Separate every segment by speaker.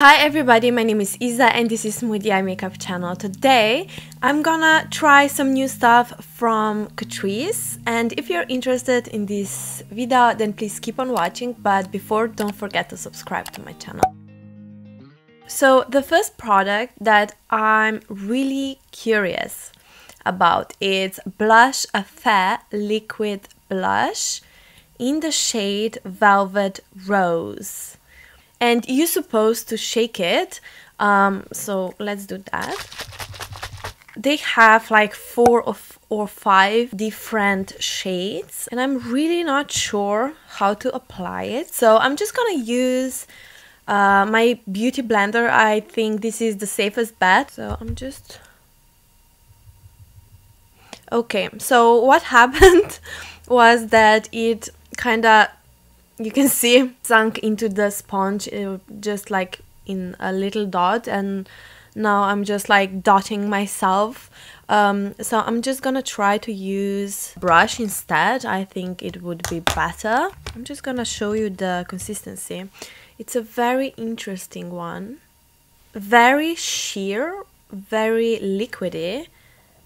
Speaker 1: Hi everybody, my name is Isa and this is Moody Eye Makeup channel. Today I'm gonna try some new stuff from Catrice and if you're interested in this video then please keep on watching but before don't forget to subscribe to my channel. So the first product that I'm really curious about is Blush Affair Liquid Blush in the shade Velvet Rose and you're supposed to shake it. Um, so let's do that. They have like four of or five different shades and I'm really not sure how to apply it. So I'm just gonna use uh, my beauty blender. I think this is the safest bet. So I'm just okay so what happened was that it kind of you can see sunk into the sponge uh, just like in a little dot and now I'm just like dotting myself. Um, so I'm just gonna try to use brush instead. I think it would be better. I'm just gonna show you the consistency. It's a very interesting one. Very sheer very liquidy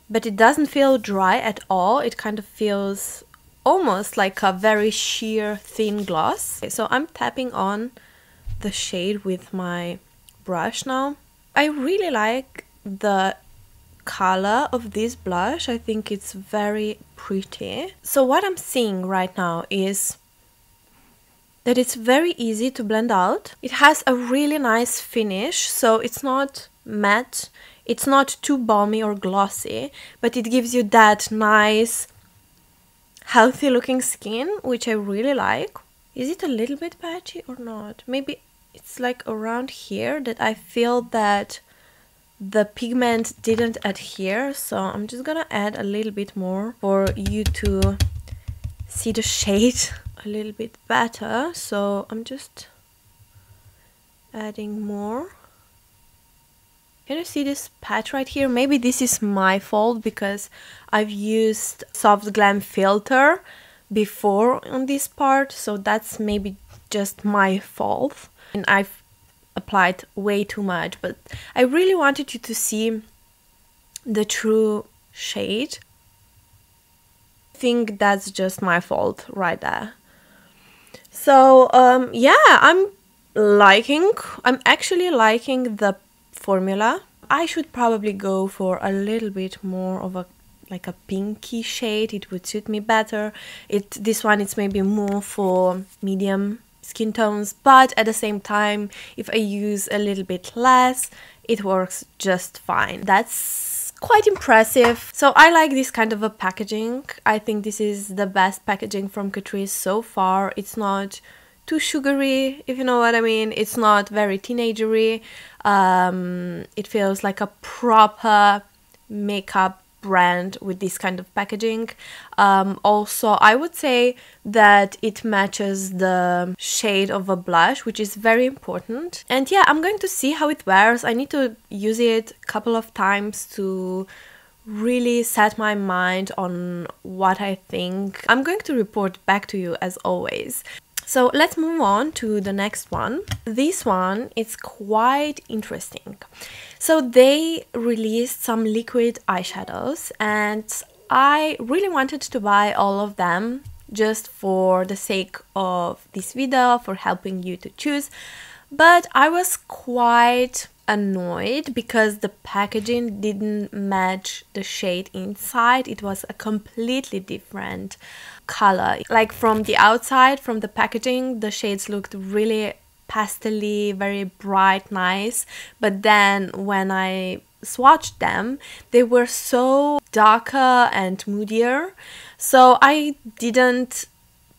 Speaker 1: but it doesn't feel dry at all. It kind of feels almost like a very sheer thin gloss. So I'm tapping on the shade with my brush now. I really like the color of this blush. I think it's very pretty. So what I'm seeing right now is that it's very easy to blend out. It has a really nice finish, so it's not matte, it's not too balmy or glossy, but it gives you that nice healthy looking skin, which I really like. Is it a little bit patchy or not? Maybe it's like around here that I feel that the pigment didn't adhere so I'm just gonna add a little bit more for you to see the shade a little bit better so I'm just adding more can you see this patch right here? Maybe this is my fault because I've used Soft Glam filter before on this part, so that's maybe just my fault. And I've applied way too much, but I really wanted you to see the true shade. I think that's just my fault right there. So um, yeah, I'm liking, I'm actually liking the formula. I should probably go for a little bit more of a like a pinky shade. It would suit me better. It This one it's maybe more for medium skin tones, but at the same time, if I use a little bit less, it works just fine. That's quite impressive. So I like this kind of a packaging. I think this is the best packaging from Catrice so far. It's not too sugary, if you know what I mean. It's not very teenagery. Um, it feels like a proper makeup brand with this kind of packaging. Um, also, I would say that it matches the shade of a blush, which is very important. And yeah, I'm going to see how it wears. I need to use it a couple of times to really set my mind on what I think. I'm going to report back to you as always. So let's move on to the next one. This one is quite interesting. So they released some liquid eyeshadows and I really wanted to buy all of them just for the sake of this video, for helping you to choose. But I was quite annoyed because the packaging didn't match the shade inside. It was a completely different color. Like from the outside, from the packaging, the shades looked really pastely, very bright, nice. But then when I swatched them, they were so darker and moodier. So I didn't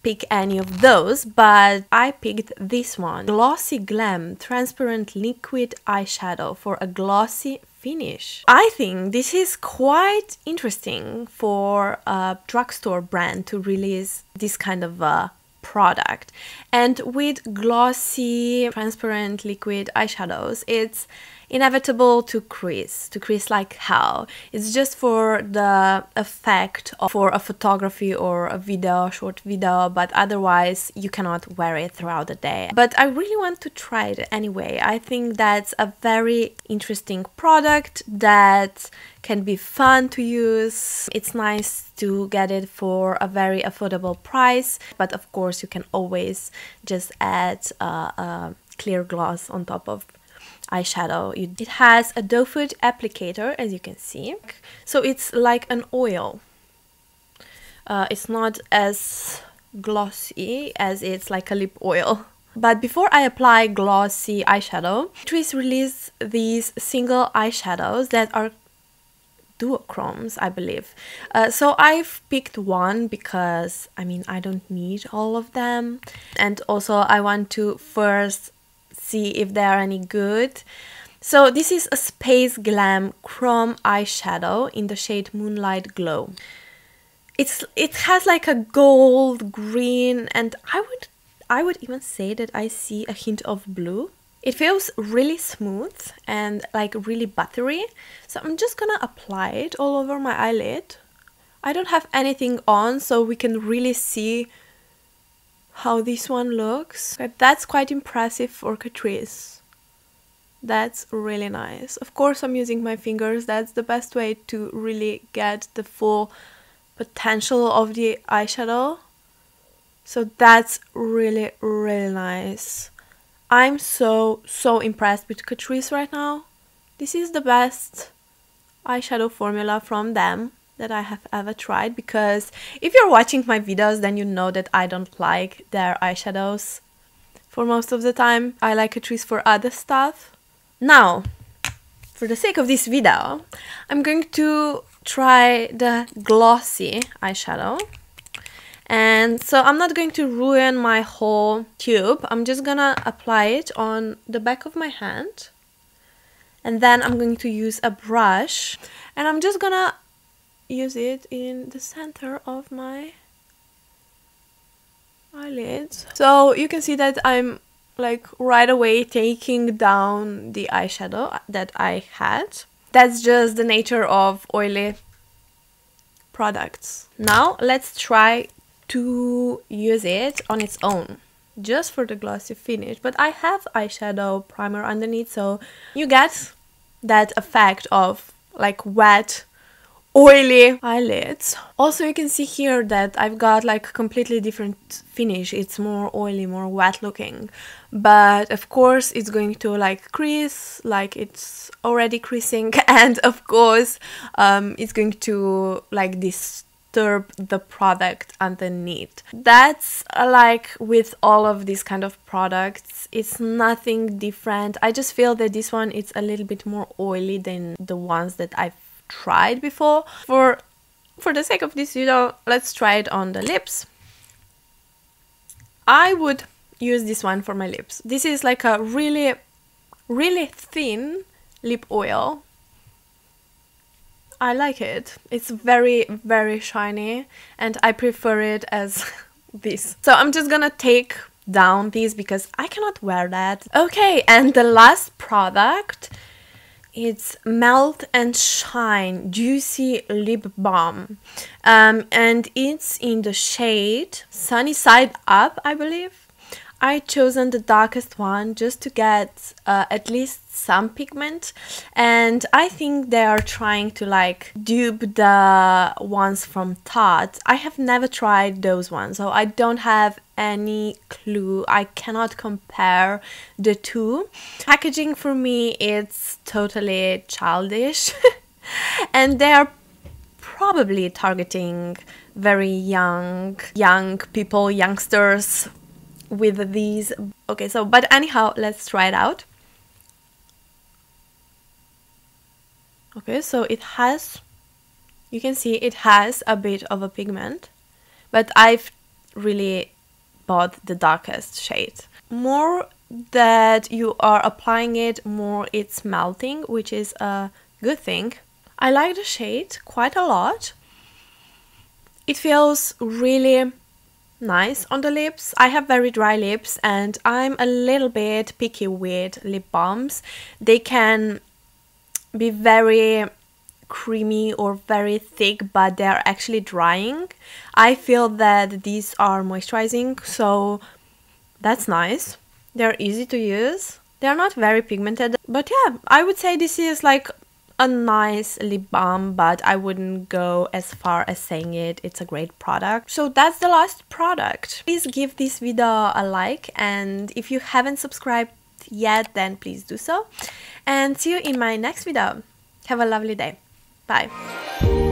Speaker 1: pick any of those, but I picked this one. Glossy Glam Transparent Liquid Eyeshadow for a glossy finish. I think this is quite interesting for a drugstore brand to release this kind of a product. And with glossy, transparent liquid eyeshadows, it's inevitable to crease, to crease like hell. It's just for the effect of, for a photography or a video, short video, but otherwise you cannot wear it throughout the day. But I really want to try it anyway. I think that's a very interesting product that can be fun to use. It's nice to get it for a very affordable price, but of course you can always just add uh, a clear gloss on top of eyeshadow. It has a doe foot applicator, as you can see. So it's like an oil. Uh, it's not as glossy as it's like a lip oil. But before I apply glossy eyeshadow, Catrice released these single eyeshadows that are duochromes, I believe. Uh, so I've picked one because, I mean, I don't need all of them. And also I want to first see if they are any good. So this is a Space Glam Chrome eyeshadow in the shade Moonlight Glow. It's it has like a gold, green, and I would I would even say that I see a hint of blue. It feels really smooth and like really buttery. So I'm just gonna apply it all over my eyelid. I don't have anything on so we can really see how this one looks. That's quite impressive for Catrice. That's really nice. Of course I'm using my fingers, that's the best way to really get the full potential of the eyeshadow. So that's really, really nice. I'm so, so impressed with Catrice right now. This is the best eyeshadow formula from them that I have ever tried because if you're watching my videos then you know that I don't like their eyeshadows for most of the time. I like Catrice for other stuff. Now, for the sake of this video, I'm going to try the glossy eyeshadow. And so I'm not going to ruin my whole tube. I'm just gonna apply it on the back of my hand. And then I'm going to use a brush. And I'm just gonna use it in the center of my eyelids. So you can see that I'm like right away taking down the eyeshadow that I had. That's just the nature of oily products. Now let's try to use it on its own just for the glossy finish but I have eyeshadow primer underneath so you get that effect of like wet oily eyelids. Also you can see here that I've got like completely different finish. It's more oily, more wet looking. But of course it's going to like crease like it's already creasing and of course um, it's going to like disturb the product underneath. That's uh, like with all of these kind of products. It's nothing different. I just feel that this one is a little bit more oily than the ones that I've tried before. For for the sake of this video, let's try it on the lips. I would use this one for my lips. This is like a really, really thin lip oil. I like it. It's very, very shiny and I prefer it as this. So I'm just gonna take down these because I cannot wear that. Okay, and the last product it's Melt and Shine Juicy Lip Balm. Um, and it's in the shade Sunny Side Up, I believe. I chosen the darkest one just to get uh, at least some pigment and I think they are trying to like dupe the ones from Tarte. I have never tried those ones so I don't have any clue. I cannot compare the two. Packaging for me it's totally childish and they are probably targeting very young young people youngsters with these okay so but anyhow let's try it out. Okay so it has you can see it has a bit of a pigment but I've really bought the darkest shade. More that you are applying it more it's melting which is a good thing. I like the shade quite a lot. It feels really nice on the lips. I have very dry lips and I'm a little bit picky with lip balms. They can be very creamy or very thick but they're actually drying. I feel that these are moisturizing so that's nice. They're easy to use. They're not very pigmented but yeah I would say this is like a nice lip balm but I wouldn't go as far as saying it. It's a great product. So that's the last product. Please give this video a like and if you haven't subscribed yet then please do so. And see you in my next video. Have a lovely day. Bye